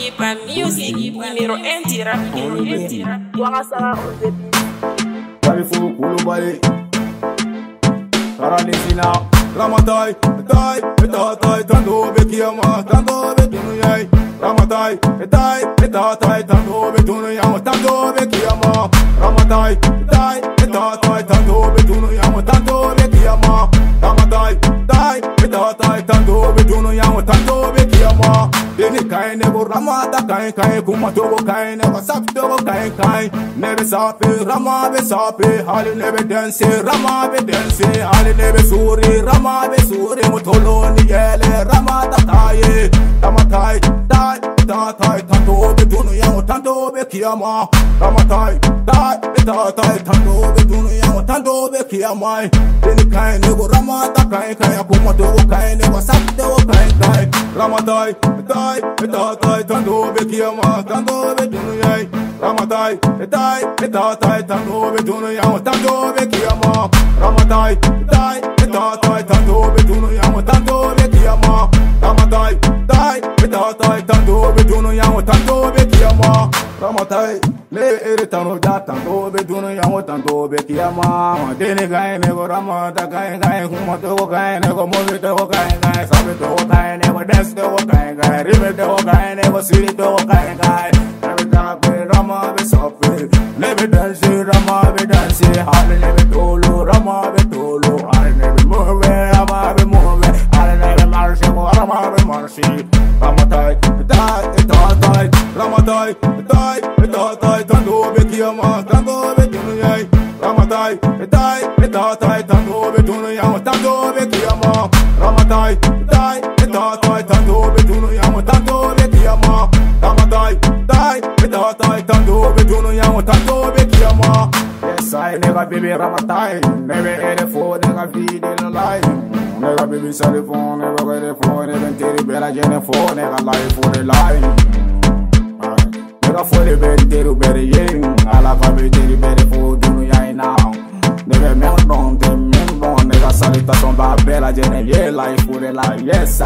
Hipa Music, numéro 1 du rap. Bari fu kulu bari Karani sina Ramatai, tai, tai, tai, tando be kiyama, tando be dunuyai Ramatai, tai, tai, tai, tando be dunuyama, tando be kiyama Ramatai, tai, tai, tai, Deni kai ne bo ramada kai kai kuma to bo kai ne bo sap to bo kai kai ne be sape rama be sape hali ne be dance rama be dance hali ne be suri rama be suri mutolo ni yele rama ta taye rama tai tai ta tai tanto be dunu ya tanto be kiyama rama tai tai ta tai tanto be dunu ya tanto be kiyama deni kai ne bo ramada kai kai kuma to bo kai ne bo sap to bo kai kai rama tai. Tai tai tai tanto be kiyama tanto be dunu ya rama tai tai tai tai tanto be dunu ya tanto be kiyama rama tai tai tai tai tanto be dunu ya tanto be kiyama rama tai tai tai tai tanto be dunu ya tanto be kiyama. Rama tai le ere tano da tanto be dunu ya tanto be kiyama. Dene gai ne go rama ta gai gai kuma to go gai ne go mo to go sabe gai ne dance to go gai ribe to go gai ne go siri to go gai Every time be rama be ne be dance rama be dance hale ne be tolo rama be tolo. Hale ne be move rama be move hale ne be marche mo rama be marche rama tai tai tai tai tango be kiyama tango be dunu yai rama tai tai tai tai tango be dunu yama tango be kiyama rama tai tai tai tai tango be dunu yama tango be kiyama rama tai tai tai tai tango be dunu yama tango be kiyama Yes, I nigga baby ramatai. A phone, nigga feed in a lie. Nigga baby cell phone, never got a phone Even tiri bela jene phone, nigga lie for the ka foli bɛ teri bɛri ye ala fa bɛ teri bɛri fo dunuya in na ne bɛ min dɔn tɛ min dɔn ne ka sali tasɔn b'a bɛɛ la i la yes